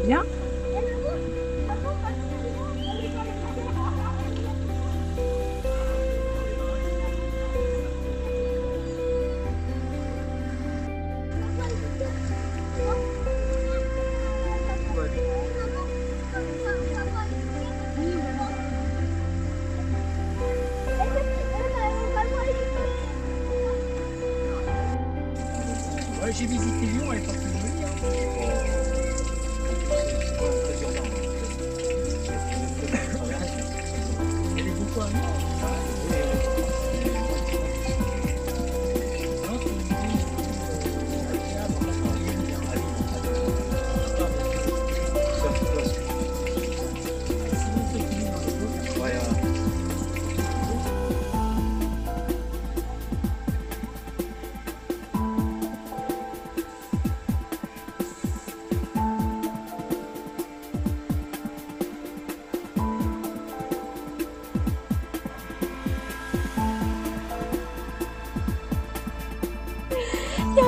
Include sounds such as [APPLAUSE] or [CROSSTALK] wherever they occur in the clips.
Viens. Ouais, j'ai visité Lyon, elle est pas plus jolie.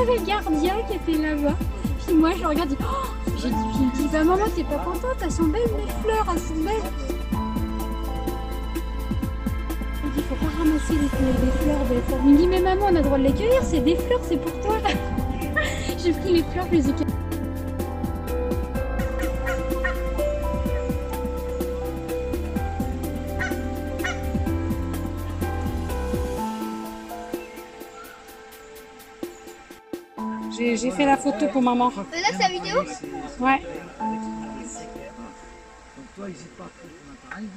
Le gardien qui était là-bas. Puis moi, je regarde, oh j'ai il dit, bah maman, t'es pas contente, elles sont belles les fleurs, elles sont belles. Dit, faut pas ramasser les fleurs, des fleurs. Il me dit, mais maman, on a le droit de les cueillir, c'est des fleurs, c'est pour toi. [LAUGHS] j'ai pris les fleurs, je les ai cueillies. J'ai fait la photo pour maman. Là, c'est la vidéo Ouais. Donc toi, n'hésite pas à prendre ton appareil,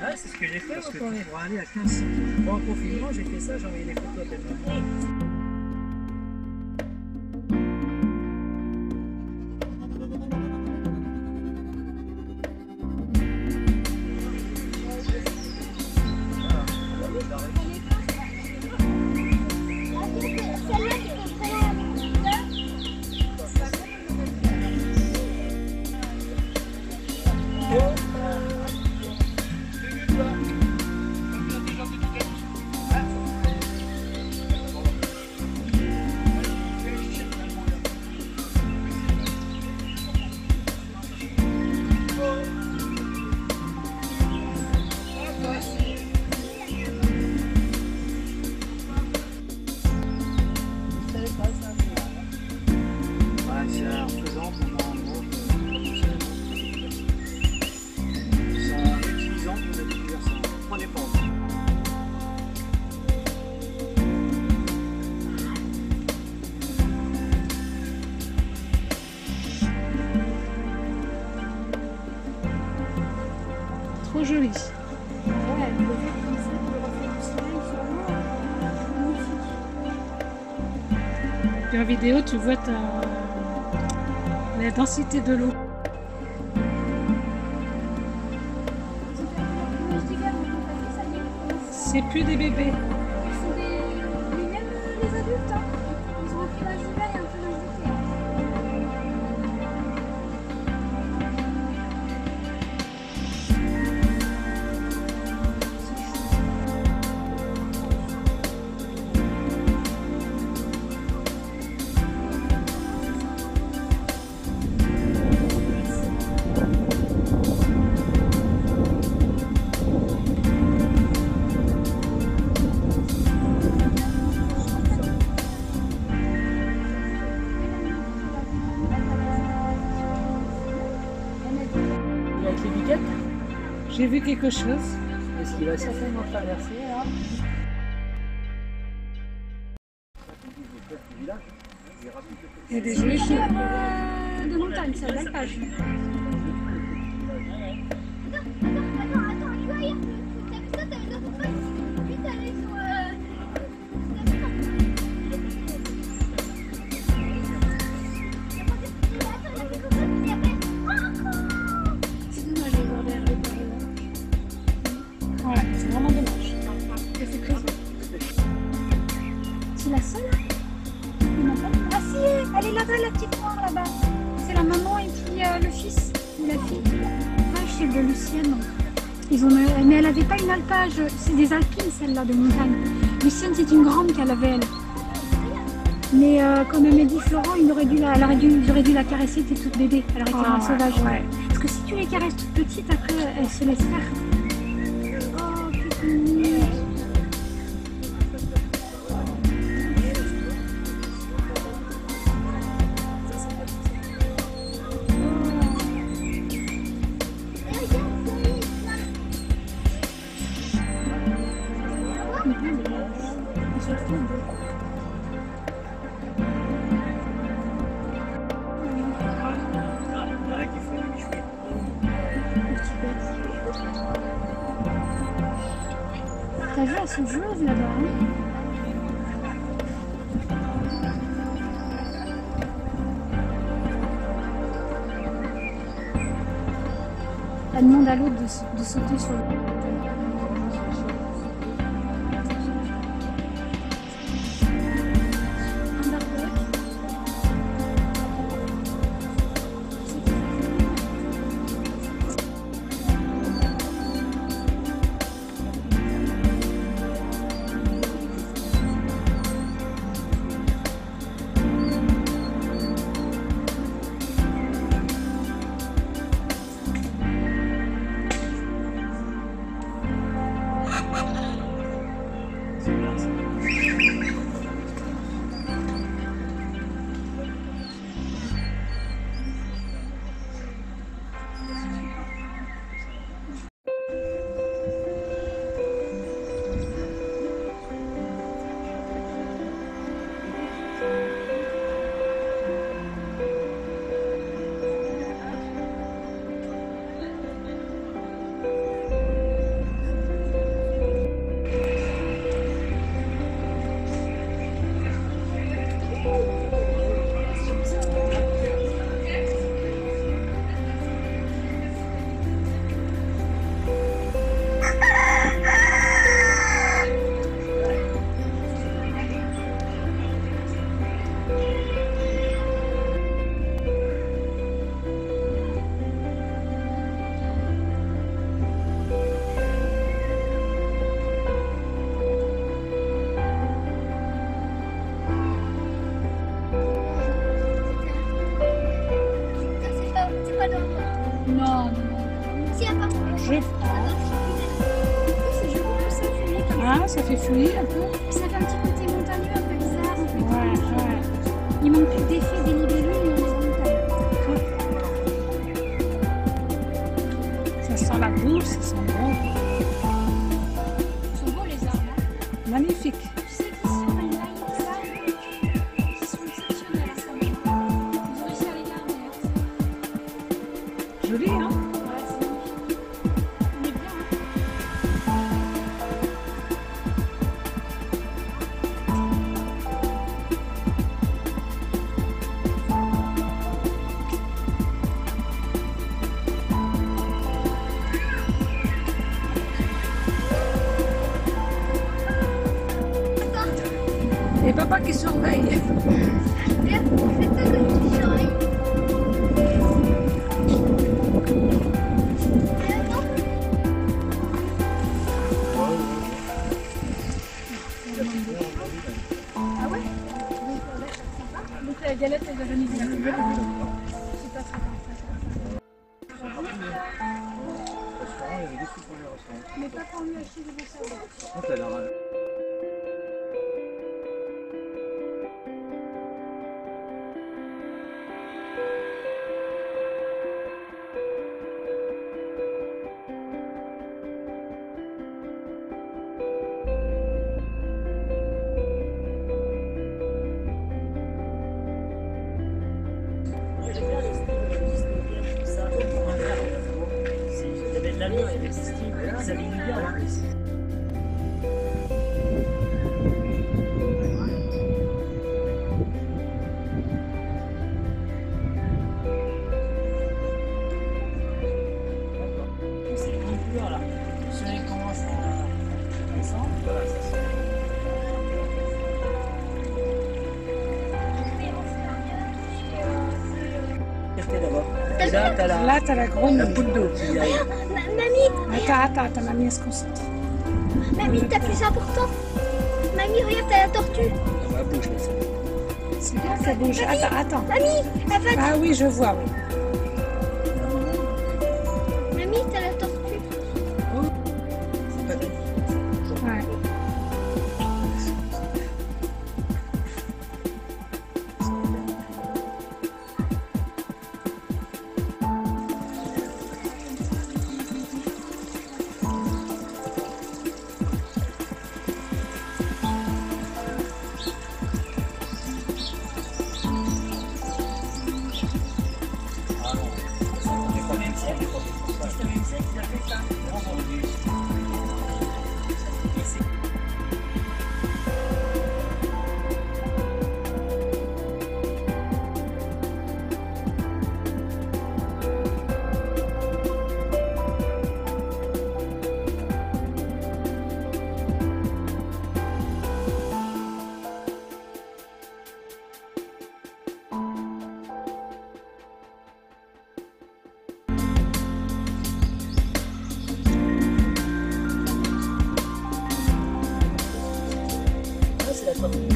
Ah, c'est ce que j'ai fait Parce que pourras aller à 15 cm. Pendant le confinement, j'ai fait ça, j'ai envoyé des photos à Vidéo, tu vois ta- la densité de l'eau. C'est plus des bébés. Vu quelque chose. est-ce qu'il va certainement traverser là Il y a des jolies choses. De montagne, c'est l'alpage. Attends, n'avait pas une alpage, c'est des alpines celle-là de montagne. Lucienne, c'est une grande qu'elle avait elle. Mais euh, comme elle m'a dit Florent, il aurait dû la, elle aurait dû, ils auraient dû la caresser, t'es toute bébé. Elle aurait été Ah, un sauvage. ouais. Parce que si tu les caresses toute petite, après, elle se laisse faire. T'as vu, elles sont joueuses là-bas. Elle demande à l'autre de sauter sur le. Ça fait. Qui surveille. Euh, non, Donc la galette, de. C'est. Mais pas lui a acheté des Là, t'as la, Là, poudre d'eau Mamie, Attends, attends, attends, mamie, elle se concentre. mamie, t'as plus important. Mamie, regarde, t'as la tortue. La bouche, là, c'est- C'est bien, ça bouge. Attends, attends. Mamie, elle va... Ah oui, je vois, oui. Tortues.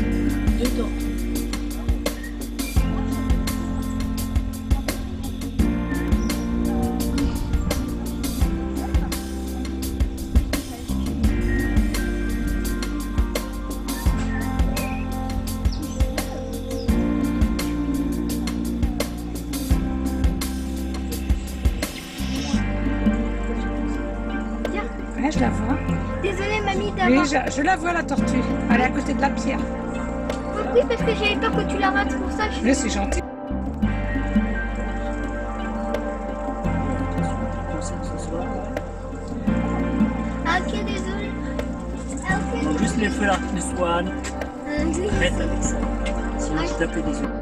Ouais, je la vois. Oui, d'avoir... je, je la vois, la tortue. Elle est à côté de la pierre. Oui, parce que j'avais peur que tu la rates, pour ça je Mais c'est gentil. Ah, ok, désolée. Ah, ok. Faut juste les faire qu'ils soient oui. nettes avec ça. Sinon, tu tapes des yeux.